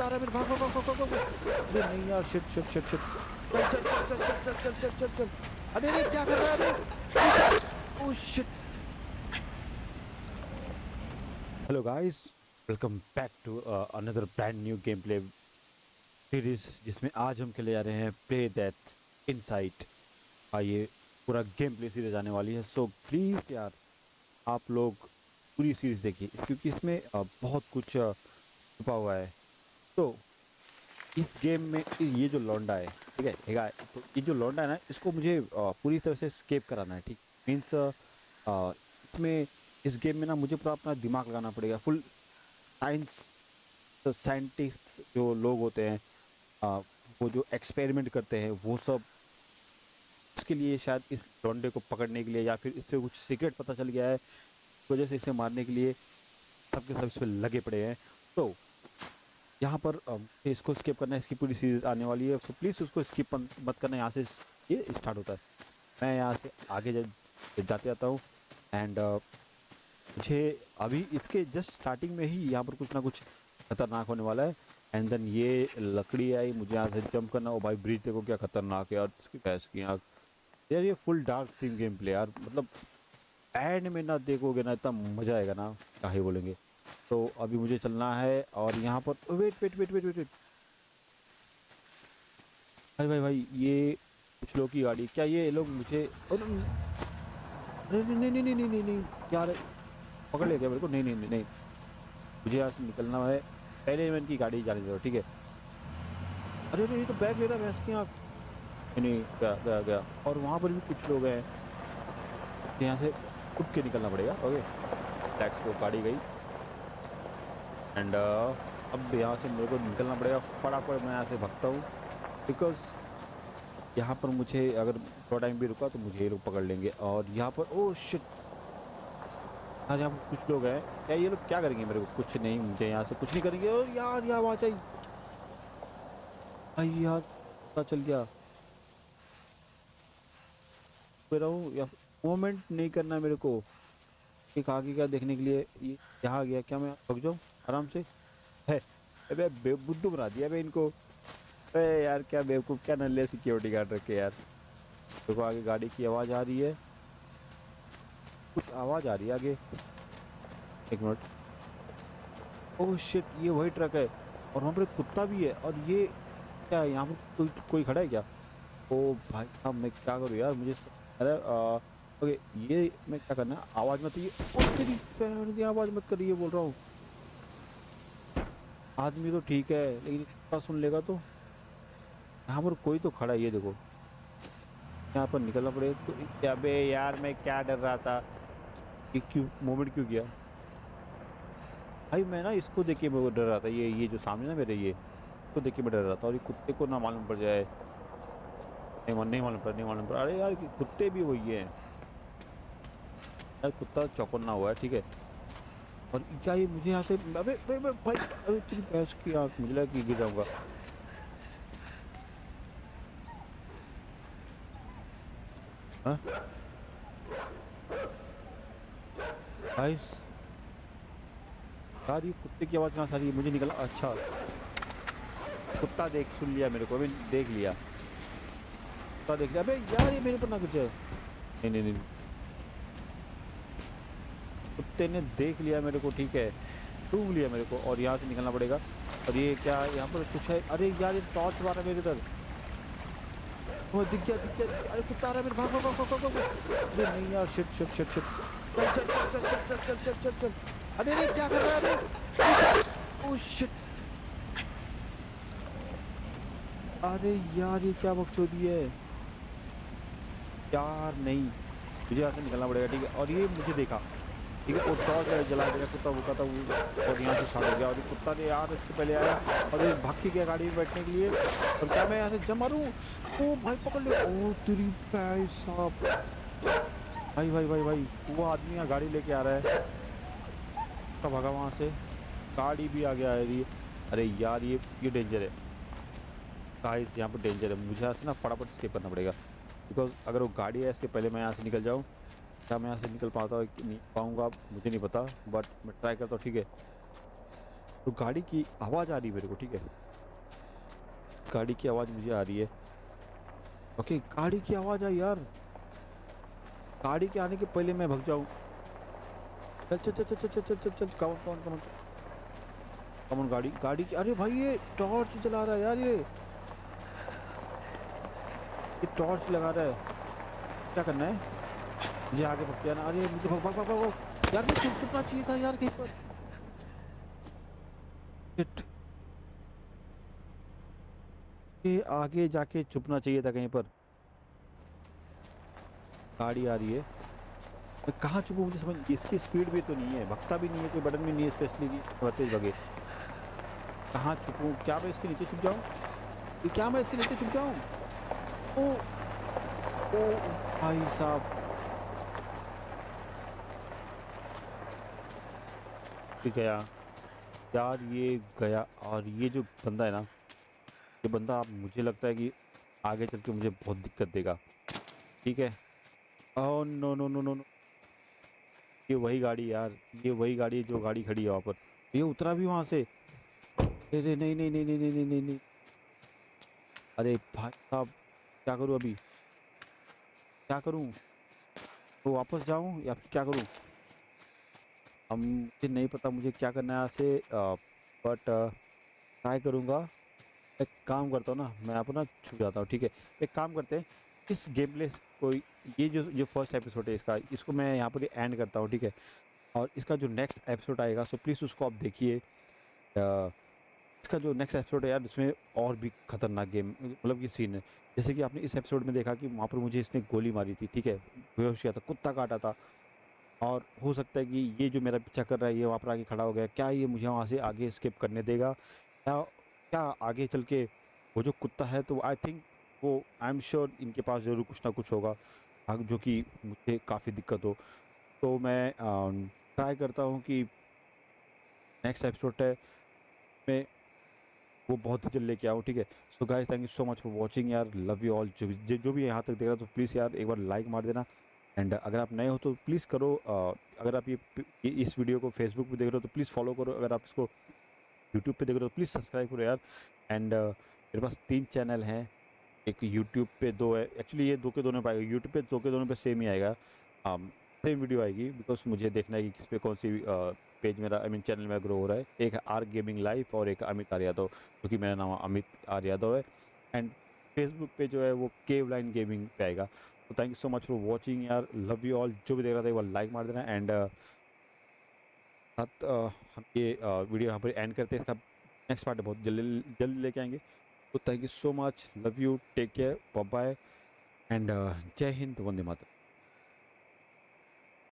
आ रहा है मेरे भाग भाग भाग भाग अरे नहीं यार शिट शिट शिट शिट चल चल चल चल चल चल चल चल चल अरे अरे क्या कर रहा है अरे ओह shit hello guys welcome back to another brand new game play series जिसमें आज हम खेले जा रहे हैं प्ले दैट इनसाइट आइए पूरा गेम प्ले सीरीज़ आने वाली है सो प्लीज़ यार आप लोग पूरी सीरीज़ देखिए क्योंकि इसमें uh, बहुत कुछ uh, छुपा हुआ है। तो इस गेम में ये जो लौंडा है ठीक है ठीक है तो ये जो लौंडा है ना इसको मुझे पूरी तरह से स्केप कराना है ठीक? मीन्स इसमें इस गेम में ना मुझे पूरा अपना दिमाग लगाना पड़ेगा फुल साइंस तो साइंटिस्ट जो लोग होते हैं आ, वो जो एक्सपेरिमेंट करते हैं वो सब उसके लिए शायद इस लौंडे को पकड़ने के लिए या फिर इससे कुछ सीक्रेट पता चल गया है वजह से इसे मारने के लिए सबके सब इस पर लगे पड़े हैं। तो यहाँ पर इसको स्किप करना है इसकी पूरी सीरीज़ आने वाली है तो प्लीज़ उसको स्किप मत करना यहाँ से ये स्टार्ट होता है। मैं यहाँ से आगे जा, जाते जाता हूँ एंड मुझे अभी इसके जस्ट स्टार्टिंग में ही यहाँ पर कुछ ना कुछ खतरनाक होने वाला है एंड देन ये लकड़ी आई मुझे यहाँ से जंप करना ओ भाई ब्रिज देखो क्या खतरनाक है और इसकी पैस की आँख। यार ये full dark theme game play यार मतलब एंड में ना देखोगे ना इतना मज़ा आएगा ना क्या ही बोलेंगे। तो अभी मुझे चलना है और यहाँ पर wait wait wait wait wait wait भाई भाई भाई, ये कुछ लोग की गाड़ी, क्या ये लोग मुझे नहीं नहीं नहीं नहीं नहीं नहीं यार पकड़ ले गया मेरे को? नहीं नहीं नहीं मुझे यहाँ से निकलना है। पहले मैं इनकी गाड़ी जाने दो ठीक है? अरे अरे, ये तो बैग ले रहा है भैंस की नहीं गया गया गया। और वहाँ पर भी कुछ लोग हैं। यहाँ से उठ के निकलना पड़ेगा, ओके? टैक्स को गाड़ी गई। एंड uh, अब यहाँ से मेरे को निकलना पड़ेगा। फटाफट मैं यहाँ से भगता हूँ। बिकॉज़ यहाँ पर मुझे अगर थोड़ा टाइम भी रुका तो मुझे ये लोग पकड़ लेंगे। और यहाँ पर ओ शिट यार यहाँ पर कुछ लोग हैं। क्या ये लोग क्या करेंगे मेरे को? कुछ नहीं मुझे यहाँ से कुछ नहीं करेंगे। और यार यहाँ वहाँ चाहिए। भाई यार पता चल गया? हूँ या मोमेंट नहीं करना मेरे को। एक आगे क्या देखने के लिए? यहाँ गया। क्या मैं रुक जाऊँ? आराम से। है अबे, बेबुद्धू बना दिया इनको। अरे यार, क्या बेवकूफ़, क्या नल्ले सिक्योरिटी गार्ड रखे यार। देखो तो आगे गाड़ी की आवाज़ आ रही है। कुछ आवाज़ आ रही है आगे। एक मिनट। ओह शिट ये वही ट्रक है। और वहाँ पर कुत्ता भी है। और ये क्या है? यहाँ पर कोई कोई खड़ा है क्या? ओ भाई साहब, मैं क्या करूँ यार? मुझे अरे ओके ये मैं क्या करना? आवाज़ मत, ये आवाज़ मत करिए बोल रहा हूँ। आदमी तो ठीक है, लेकिन कुत्ता सुन लेगा तो? यहाँ पर कोई तो खड़ा ही है, देखो। यहाँ पर निकलना पड़ेगा। तो क्या बे यार, मैं क्या डर रहा था? कि क्यों मोमेंट क्यों किया? भाई, मैं ना इसको देख के मैं डर रहा था। ये ये जो सामने ना मेरे, ये, इसको देख के मैं डर रहा था। और ये कुत्ते को ना मालूम पड़ जाए। नहीं नहीं मालूम पड़ा, नहीं मालूम पड़ा। अरे यार कुत्ते भी वही है। यार, कुत्ता चौकन्ना हुआ है, ठीक है। और क्या ये मुझे यहाँ से, अबे अबे भाई, अबे, तेरी भैंस की आँख मुझे लगा कि गिर जाऊँगा। गाइस यार, ये कुत्ते की आवाज़ कहाँ सारी मुझे निकला अच्छा। कुत्ता देख, सुन लिया मेरे को, अभी देख लिया। कुत्ता देख लिया। अबे, यार, ये मेरे पर ना कुछ है नहीं नहीं नहीं। कुत्ते ने देख लिया मेरे को, ठीक है? टूंग लिया मेरे को और यहाँ से निकलना पड़ेगा। और ये क्या यहाँ पर कुछ है? अरे यार, ये टॉर्च मारा मेरे इधर। वो दिख गया दिख गया अरे कुत्ता आ रहा है मेरे, भाग भाग भाग भाग अरे नहीं यार शिट शिट शिट शिट चल चल चल चल चल चल चल चल अरे अरे, क्या कर रहा है? ओह शिट अरे यार, ये क्या बकचोदी है? यार, नहीं। मुझे यहाँ से निकलना पड़ेगा, ठीक है? और ये मुझे देखा। ठीक है टॉर्च जला देगा कुत्ता वो था और यहाँ से छाड़ गया। और ये कुत्ता ने यार इससे पहले आया और ये भाग गया गाड़ी में बैठने के लिए और क्या मैं यहाँ से जम मारूँ? ओ भाई, पकड़ लिया ओ तेरी भाई साहब। भाई भाई भाई भाई, वो आदमी यहाँ गाड़ी लेके आ रहा है। उसका भागा वहाँ से। गाड़ी भी आगे आ रही है। अरे यार, ये ये डेंजर है। गाइस यहाँ पर डेंजर है। मुझे यहाँ से ना फटाफट स्केप करना पड़ेगा। बिकॉज़ अगर वो गाड़ी है, इसके पहले मैं यहाँ से निकल जाऊँ। क्या मैं यहाँ से निकल पाता नहीं पाऊँगा, मुझे नहीं पता बट मैं ट्राई करता हूँ, ठीक है। तो गाड़ी की आवाज़ आ रही है मेरे को, ठीक है। गाड़ी की आवाज़ मुझे आ रही है। ओके गाड़ी की आवाज़ आई यार। गाड़ी के आने के पहले मैं भग जाऊँ। चल चल चल चल चल चल चल चल कमन कमन कमन कमन गाड़ी गाड़ी की, अरे भाई, ये टॉर्च चला रहा है यार, ये। ये टॉर्च लगा रहा है। क्या करना है? मुझे आगे भग जाना अरे, मुझे भग भग भग। यार मुझे चुप चुपना चाहिए था यार, कहीं पर। Shit. ये आगे जाके छुपना चाहिए था कहीं पर। गाड़ी आ रही है। मैं कहाँ छुपूँ मुझे समझ इसकी स्पीड भी तो नहीं है। भगता भी नहीं है, कोई बटन भी नहीं है स्पेशली कि तेज भगे। कहाँ छुपूँ क्या मैं इसके नीचे छुप जाऊँ? क्या मैं इसके नीचे छुप जाऊँ? ओ ओ, भाई साहब। ये गया। यार ये गया और ये जो बंदा है ना, ये बंदा आप मुझे लगता है कि आगे चल के मुझे बहुत दिक्कत देगा। ठीक है? ओह no no no no no ये वही गाड़ी यार, ये वही गाड़ी है जो गाड़ी खड़ी है वहाँ पर। ये उतरा भी वहाँ से। अरे नहीं नहीं नहीं नहीं नहीं नहीं नहीं। नहीं अरे भाई साहब, क्या करूँ अभी? क्या करूँ? तो वापस जाऊँ या क्या करूँ? हम मुझे नहीं पता मुझे क्या करना है यहाँ से बट ट्राई करूँगा। एक काम करता हूँ ना, मैं आप ना छू जाता हूँ, ठीक है? एक काम करते हैं, इस गेम प्ले को, ये जो जो फ़र्स्ट एपिसोड है इसका, इसको मैं यहाँ पर एंड करता हूँ, ठीक है? और इसका जो नेक्स्ट एपिसोड आएगा सो प्लीज़ उसको आप देखिए। इसका जो नेक्स्ट एपिसोड है यार, इसमें और भी खतरनाक गेम मतलब कि सीन है। जैसे कि आपने इस एपिसोड में देखा कि वहाँ पर मुझे इसने गोली मारी थी, ठीक है? बेहोश किया था, कुत्ता काटा था। और हो सकता है कि ये जो मेरा पीछा कर रहा है, ये वहाँ पर आगे खड़ा हो गया। क्या ये मुझे वहाँ से आगे स्किप करने देगा? क्या क्या आगे चल के वो जो कुत्ता है तो आई थिंक वो आई एम श्योर इनके पास ज़रूर कुछ ना कुछ होगा जो कि मुझे काफ़ी दिक्कत हो। तो मैं ट्राई करता हूँ कि नेक्स्ट एपिसोड है, मैं वो बहुत ही जल्द लेके आऊँ, ठीक है? So guys thank you so much for watching यार लव यू ऑल जो भी, जो- भी यहाँ तक देख रहा तो प्लीज़ यार, एक बार लाइक मार देना। एंड अगर आप नए हो तो प्लीज़ करो अगर आप ये, इस वीडियो को फेसबुक पे देख रहे हो तो प्लीज़ फॉलो करो। अगर आप इसको यूट्यूब पे देख रहे हो तो प्लीज़ सब्सक्राइब करो यार। एंड मेरे पास तीन चैनल हैं। एक यूट्यूब पे दो है। एक्चुअली ये दो के दोनों पे आएगा। यूट्यूब पे दो के दोनों पे सेम ही आएगा। सेम वीडियो आएगी बिकॉज़ मुझे देखना है कि किस पे कौन सी पेज मेरा आई मीन चैनल मेरा ग्रो हो रहा है। एक है आर गेमिंग लाइफ और एक अमित आर यादव क्योंकि मेरा नाम अमित आर यादव है। एंड फेसबुक पे जो है वो केव लाइन गेमिंग पे आएगा। तो thank you so much for watching यार. लव यू ऑल जो भी देख रहा था एक बार लाइक मार देना. एंड साथ अ, हम ये वीडियो यहाँ पर एंड करते हैं. इसका नेक्स्ट पार्ट बहुत जल्दी जल्दी लेके आएँगे. तो thank you so much love you take care bye and जय हिंद. वंदे मातरम.